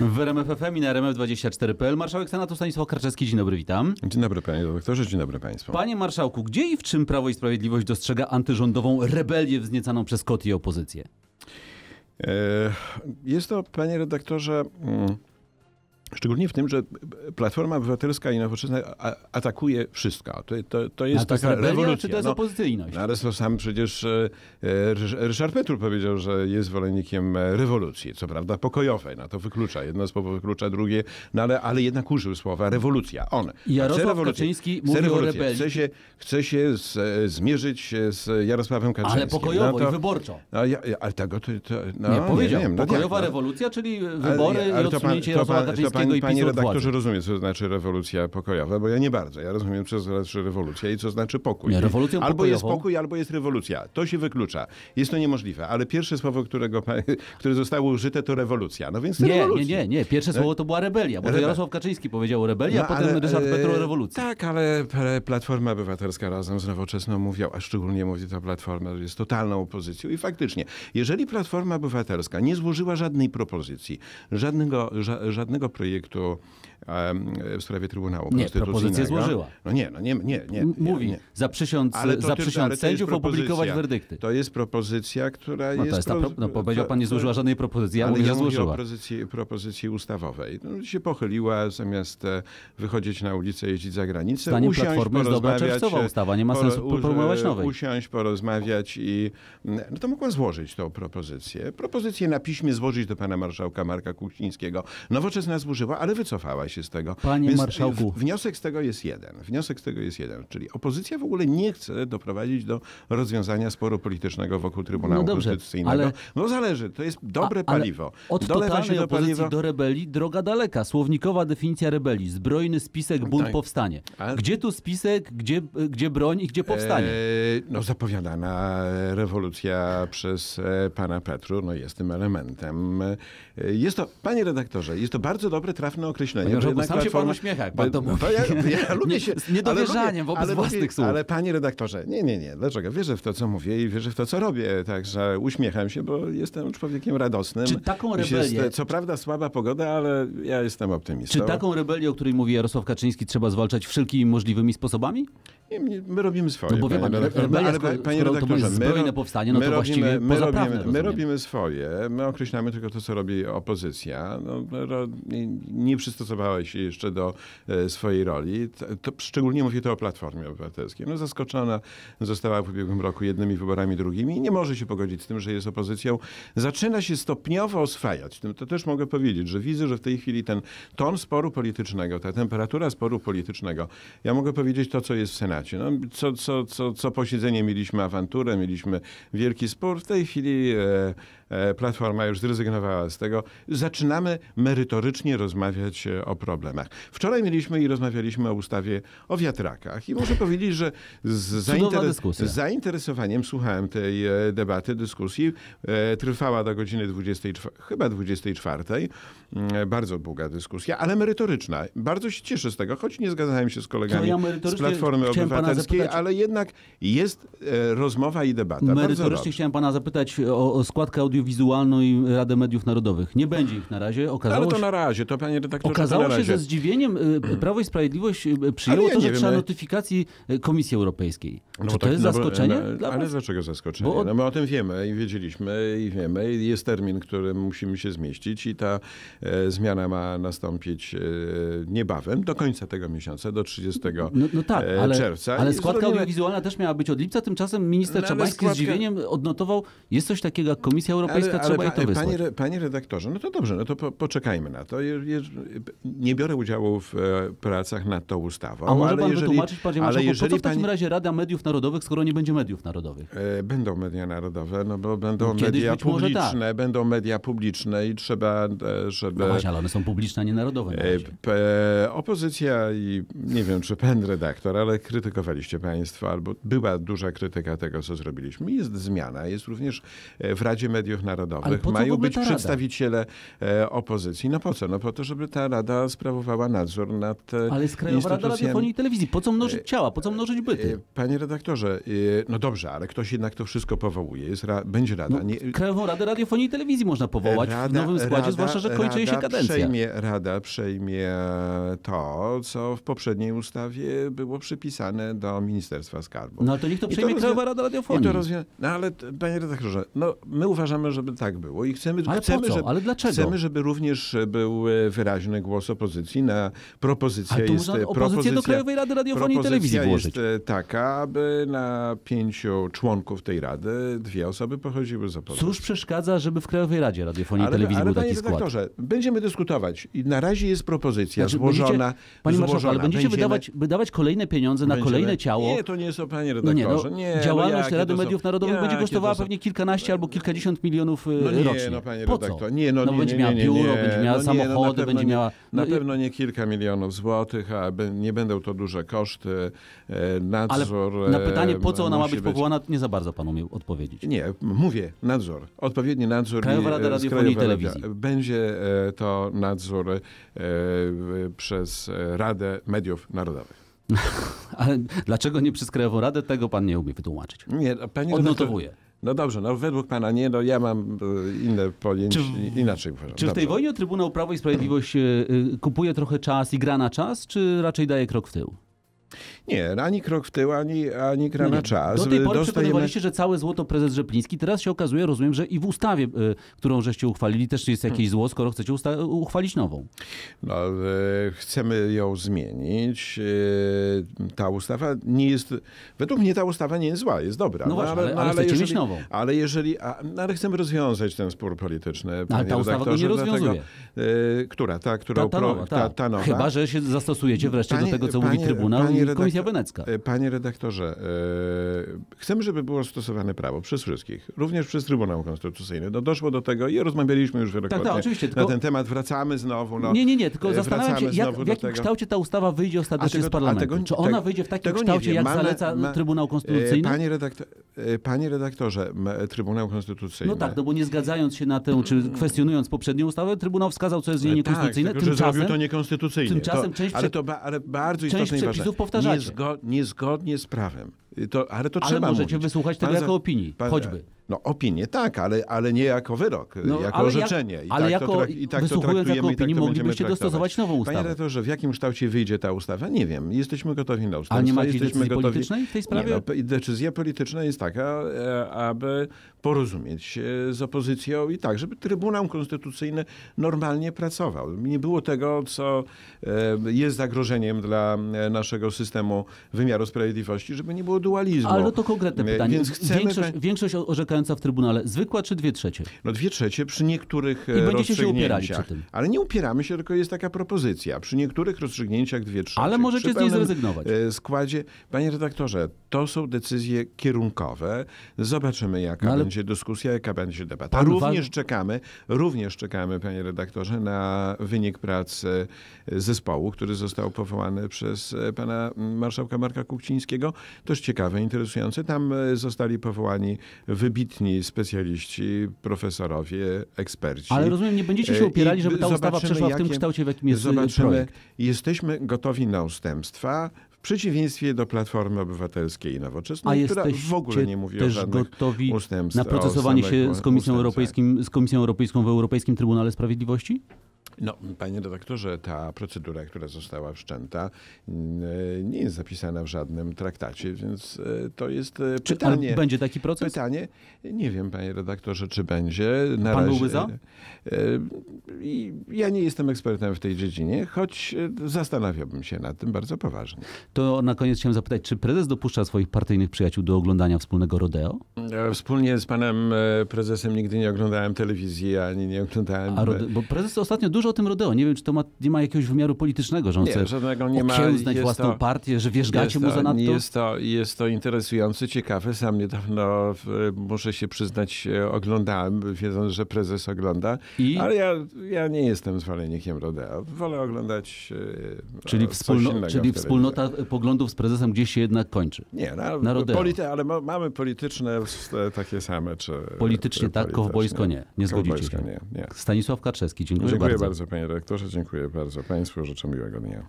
W RMF FM i na RMF24.pl marszałek Senatu Stanisław Karczewski. Dzień dobry, witam. Dzień dobry panie doktorze, dzień dobry państwu. Panie marszałku, gdzie i w czym Prawo i Sprawiedliwość dostrzega antyrządową rebelię wzniecaną przez KOT i opozycję? E, Jest to, panie redaktorze, mm, szczególnie w tym, że Platforma Obywatelska i Nowoczesna atakuje wszystko. To, to, to jest A to jest taka rebelia, rewolucja. czy to jest No, opozycyjność? no, ale to sam przecież e, Rysz- Ryszard Petru powiedział, że jest zwolennikiem e, rewolucji, co prawda pokojowej, no to wyklucza, jedno słowo wyklucza drugie, no ale, ale jednak użył słowa rewolucja. On I Jarosław Kaczyński mówi o rebelii. Chce się, chce się z, e, zmierzyć się z Jarosławem Kaczyńskim. Ale pokojowo No to- i wyborczo. no, ja, ale tego to, to no, nie, powiedział. wiem, no Pokojowa no. rewolucja, czyli Ale- wybory ale i to pan- odsunięcie Jarosława pan- to Kaczyńskiego pan, i Panie redaktorze rozumie, co znaczy rewolucja pokojowa, bo ja nie bardzo. Ja rozumiem, co znaczy rewolucja i co znaczy pokój. Nie, rewolucją albo jest pokojową- pokój, albo jest rewolucja. To się wyklucza. Jest to niemożliwe. Ale pierwsze słowo, którego, które zostało użyte, to rewolucja. No więc Nie, nie, rewolucja. nie, nie. Pierwsze słowo to była rebelia, bo to Rebe- Jarosław Kaczyński powiedział o rebelii, a No, potem ale, Ryszard e, Petru o rewolucji. Tak, ale Platforma Obywatelska razem z Nowoczesną mówią, a szczególnie mówi ta Platforma, że jest totalną opozycją. I faktycznie, jeżeli Platforma Obywatelska nie złożyła żadnej propozycji, żadnego, ża, żadnego projektu projekto w sprawie Trybunału Nie, propozycję złożyła. No nie, no nie, nie, nie. nie Mówi, nie. zaprzysiąc, zaprzysiąc sędziów opublikować werdykty. To jest propozycja, która No jest... jest pro- no powiedział pan, nie złożyła żadnej propozycji, ale ja mówię o złożyła. propozycji, propozycji ustawowej. No, się pochyliła, zamiast e, wychodzić na ulicę, jeździć za granicę, Zdaniem usiąść, Platformy jest dobra czerwcowa e, ustawa, nie ma poro- sensu e, nowej. Usiąść, porozmawiać i no to mogła złożyć tą propozycję. Propozycję na piśmie złożyć do pana marszałka Marka Kuchcińskiego. Nowoczesna złożyła, ale wycofała się z tego. Panie Więc marszałku. w- Wniosek z tego jest jeden. Wniosek z tego jest jeden. Czyli opozycja w ogóle nie chce doprowadzić do rozwiązania sporu politycznego wokół Trybunału No dobrze, Konstytucyjnego. ale- No zależy, to jest dobre A- paliwo. Od Dolewa się totalnej do opozycji paliwa. do rebelii droga daleka. Słownikowa definicja rebelii. Zbrojny spisek, bunt, Tak. powstanie. Ale- Gdzie tu spisek, gdzie, gdzie broń i gdzie powstanie? E, no zapowiadana rewolucja przez e, pana Petru no, jest tym elementem. E, Jest to, panie redaktorze, jest to bardzo dobre, trafne określenie. Panie jednak sam się pan uśmiecha, jak pan to mówi. bo Ja, ja lubię się... z niedowierzaniem wobec ale własnych lubię, słów. Ale panie redaktorze, nie, nie, nie. Dlaczego? Wierzę w to, co mówię i wierzę w to, co robię. Także uśmiecham się, bo jestem człowiekiem radosnym. Czy taką Jest, rebelię- co prawda słaba pogoda, ale ja jestem optymistą. Czy taką rebelię, o której mówi Jarosław Kaczyński, trzeba zwalczać wszelkimi możliwymi sposobami? Nie, my robimy swoje. No bo wie panie pan, redaktorze. rebelia, ale, panie to redaktorze, zbrojne ro- powstanie, no to my właściwie robimy, my robimy, my robimy swoje, my określamy tylko to, co robi opozycja. No, ro, nie, nie przystosowała się jeszcze do e, swojej roli. To, to, szczególnie mówię to o Platformie Obywatelskiej. No, zaskoczona została w ubiegłym roku jednymi wyborami, drugimi i nie może się pogodzić z tym, że jest opozycją. Zaczyna się stopniowo oswajać. Tym To też mogę powiedzieć, że widzę, że w tej chwili ten ton sporu politycznego, ta temperatura sporu politycznego, ja mogę powiedzieć to, co jest w Senacie. No, co, co, co, co posiedzenie mieliśmy awanturę, mieliśmy wielki spór. W tej chwili e, e, Platforma już zrezygnowała z tego. Zaczynamy merytorycznie rozmawiać o problemach. Wczoraj mieliśmy i rozmawialiśmy o ustawie o wiatrakach i muszę powiedzieć, że z Cudowna dyskusja. z zainteresowaniem słuchałem tej e, debaty, dyskusji. E, Trwała do godziny 24, chyba 24. Mm, Bardzo długa dyskusja, ale merytoryczna. Bardzo się cieszę z tego, choć nie zgadzałem się z kolegami ja z Platformy Obywatelskiej, zapytać- ale jednak jest e, rozmowa i debata. Merytorycznie chciałem pana zapytać o, o składkę audiowizualną i Radę Mediów Narodowych. Nie będzie ich na razie. Okazało Ale to na razie, to panie redaktorze, Okazało na się ze zdziwieniem, y, Prawo i Sprawiedliwość y, przyjęło Ale ja to, że wiem, trzeba no- notyfikacji y, Komisji Europejskiej. No Czy to tak, jest no zaskoczenie no, dla Ale was? dlaczego zaskoczenie? Bo- No my o tym wiemy i wiedzieliśmy i wiemy. I Jest termin, który musimy się zmieścić i ta e, zmiana ma nastąpić e, niebawem, do końca tego miesiąca, do 30 No, no tak, e, ale, czerwca. ale składka zrobimy- audiowizualna też miała być od lipca, tymczasem minister No, ale Czabański składka- z zdziwieniem odnotował, jest coś takiego jak Komisja Europejska, trzeba jej to pa- wysłać. panie, re- panie redaktorze, no to dobrze, no to po, poczekajmy na to. Je, je, nie biorę udziału w e, pracach nad tą ustawą. A może ale pan jeżeli, wytłumaczyć, panie ale marszałku, po co jeżeli w takim pani, razie Rada Mediów Narodowych, skoro nie będzie mediów narodowych? E, Będą media narodowe, no bo będą Kiedyś media tak. publiczne, będą media publiczne i trzeba, e, żeby... No właśnie, ale one są publiczne, a nie narodowe. na Opozycja i nie wiem, czy pan redaktor, ale krytykowaliście państwo, albo była duża krytyka tego, co zrobiliśmy. Jest zmiana, jest również w Radzie Mediów Narodowych. Mają być przedstawiciele opozycji. No po co? No po to, żeby ta rada która sprawowała nadzór nad e, Ale jest Krajowa Rada. Radiofonii i Telewizji. Po co mnożyć ciała? Po co mnożyć E, byty? Panie redaktorze, e, no dobrze, ale ktoś jednak to wszystko powołuje. Jest będzie rada. No, Nie, Krajową Radę Radiofonii i Telewizji można powołać w nowym składzie, zwłaszcza, że kończy się rada kadencja. Przejmie, rada przejmie to, co w poprzedniej ustawie było przypisane do Ministerstwa Skarbu. No ale to niech to przejmie rozwią- Krajowa Rada Radiofonii. to rozwią- no ale panie redaktorze, no my uważamy, żeby tak było i chcemy, Ale chcemy, żeby, Ale dlaczego? chcemy, żeby również był e, wyraźny głos opozycji na propozycję Ale to jest e, opozycję do Krajowej Rady Radiofonii i Telewizji propozycja włożyć. jest e, taka, aby na pięciu członków tej rady dwie osoby pochodziły z opozycji. Cóż przeszkadza, żeby w Krajowej Radzie Radiofonii i Telewizji ale był panie taki skład? redaktorze, będziemy dyskutować i na razie jest propozycja Znaczy, złożona. będziecie, panie marszałku, ale będziecie Będziemy- wydawać, wydawać kolejne pieniądze na będziemy- kolejne ciało. Nie, to nie są panie No nie, no, redaktorze. nie, działalność Rady Mediów Narodowych będzie kosztowała pewnie kilkanaście albo kilkadziesiąt milionów y, No nie, rocznie. no panie redaktor. Nie, no, no nie, będzie nie, miała nie, biuro, nie. będzie miała no nie, no, samochody, będzie nie, miała... Na no pewno nie kilka milionów złotych, a nie będą to duże koszty. e, Nadzór. Ale na pytanie, po co e, ona ma być powołana, nie za bardzo pan umie odpowiedzieć. Nie, mówię, nadzór. Odpowiedni nadzór. Krajowa Rada e, Radiofonii i Telewizji. Będzie e, to nadzór e, przez e, Radę Mediów Narodowych. Ale dlaczego nie przez Krajową Radę, tego pan nie umie wytłumaczyć. Nie, no, panie Odnotowuję. redaktor- No dobrze, no według pana nie, no ja mam e, inne pojęcie, inaczej uważam. Czy w tej wojnie o Trybunał Prawo i Sprawiedliwość y, y, kupuje trochę czas i gra na czas, czy raczej daje krok w tył? Nie, ani krok w tył, ani, ani gra No na czas. Do tej pory Dostajemy- że całe złoto prezes Rzepliński. Teraz się okazuje, rozumiem, że i w ustawie, y, którą żeście uchwalili, też jest jakieś zło, skoro chcecie uchwalić nową. No, e, chcemy ją zmienić. E, ta ustawa nie jest. Według mnie ta ustawa nie jest zła, jest dobra. No właśnie, ale- ale chcecie mieć nową. Ale jeżeli. A, no, ale chcemy rozwiązać ten spór polityczny. ale ta ustawa go nie rozwiązuje. dlatego, e, która? Ta, którą Ta, ta nowa, ta, ta. ta nowa. Chyba, że się zastosujecie wreszcie do Panie- tego, co panie- mówi Trybunał panie i redaktor- Komisja Wenecka. E, Panie redaktorze, e, chcemy, żeby było stosowane prawo przez wszystkich, również przez Trybunał Konstytucyjny. No, doszło do tego i rozmawialiśmy już wielokrotnie Tak, tak, oczywiście, na tylko- ten temat. Wracamy znowu. No, Nie, nie, nie, tylko e, zastanawiam się, jak, w jakim kształcie ta ustawa wyjdzie ostatecznie z parlamentu. tego- Czy ona tego- wyjdzie w takim kształcie, jak zaleca ma- Trybunał Konstytucyjny? Panie, redaktor, panie redaktorze, Trybunał Konstytucyjny. No tak, no bo nie zgadzając się na tę, czy kwestionując poprzednią ustawę, Trybunał wskazał, co jest w niej niekonstytucyjne. Tak, tylko, że zrobił tymczasem, to niekonstytucyjnie. tymczasem to, część ale to ba, ale bardzo część ważne. Powtarzacie. Niezgo, niezgodnie z prawem. Y, To, ale to ale trzeba możecie mówić. wysłuchać tego Pan jako opinii, pan- choćby. No opinię tak, ale, ale nie jako wyrok, No, jako orzeczenie. Jak, I ale tak jako, to, i tak to traktujemy jako i tak to moglibyście dostosować nową Panie ustawę. redaktorze, w jakim kształcie wyjdzie ta ustawa? Nie wiem. Jesteśmy gotowi na ustawę. Ale nie ma jakiejś Jesteśmy decyzji gotowi... politycznej w tej sprawie? Nie, no, decyzja polityczna jest taka, e, aby porozumieć się z opozycją i tak, żeby Trybunał Konstytucyjny normalnie pracował. Nie było tego, co e, jest zagrożeniem dla e, naszego systemu wymiaru sprawiedliwości, żeby nie było dualizmu. Ale to konkretne pytanie. Więc chcemy, Większość, większość orzekająca w Trybunale, zwykła czy dwie trzecie? no dwie trzecie przy niektórych I e, będziecie się upierali rozstrzygnięciach. przy tym. Ale nie upieramy się, tylko jest taka propozycja. Przy niektórych rozstrzygnięciach dwie trzecie. Ale możecie przy z niej zrezygnować. e, składzie. Panie redaktorze, to są decyzje kierunkowe. Zobaczymy, jaka No ale- będzie dyskusja, jaka będzie debata. Pan również wa- czekamy, również czekamy, panie redaktorze, na wynik pracy zespołu, który został powołany przez e, pana marszałka Marka Kuchcińskiego. Też ciekawe, interesujące. Tam e, zostali powołani wybitni specjaliści, profesorowie, eksperci. Ale rozumiem, nie będziecie się E, upierali, żeby ta ustawa przeszła w tym jakie- kształcie, w jakim jest y, Zobaczymy. projekt. Jesteśmy gotowi na ustępstwa, w przeciwieństwie do Platformy Obywatelskiej i A Nowoczesnej, która jesteście w ogóle nie mówi o też żadnych gotowi ustępstw, na procesowanie o się z Komisją. Europejskim, z Komisją Europejską w Europejskim Trybunale Sprawiedliwości? No, panie redaktorze, ta procedura, która została wszczęta, n- nie jest zapisana w żadnym traktacie, więc e, to jest e, Czy pytanie. będzie taki proces? Pytanie, nie wiem, panie redaktorze, czy będzie. Na Pan razie, byłby za? e, Ja nie jestem ekspertem w tej dziedzinie, choć zastanawiałbym się nad tym bardzo poważnie. To na koniec chciałem zapytać, czy prezes dopuszcza swoich partyjnych przyjaciół do oglądania wspólnego rodeo? Wspólnie z panem prezesem nigdy nie oglądałem telewizji, ani nie oglądałem. A bo prezes ostatnio dużo o tym rodeo. Nie wiem, czy to ma, nie ma jakiegoś wymiaru politycznego, że on Nie, chce żadnego nie okiełznać własną to- partię, że wierzgacie mu za nadto? Jest to, jest to interesujące, ciekawe. Sam niedawno, muszę się przyznać, e, oglądałem, wiedząc, że prezes ogląda. I? Ale ja, ja nie jestem zwolennikiem rodeo. Wolę oglądać e, Czyli, wspólno, czyli wspólnota poglądów z prezesem gdzieś się jednak kończy. Nie, no, na rodeo. polity, ale ma, mamy polityczne e, takie same. Czy, Politycznie czy tak, polityczne. kowbojsko nie. Nie zgodzicie się. nie, nie. Stanisław Kaczewski, dziękuję, Dziękuję bardzo. bardzo. Bardzo, panie redaktorze. Dziękuję bardzo państwu. Życzę miłego dnia.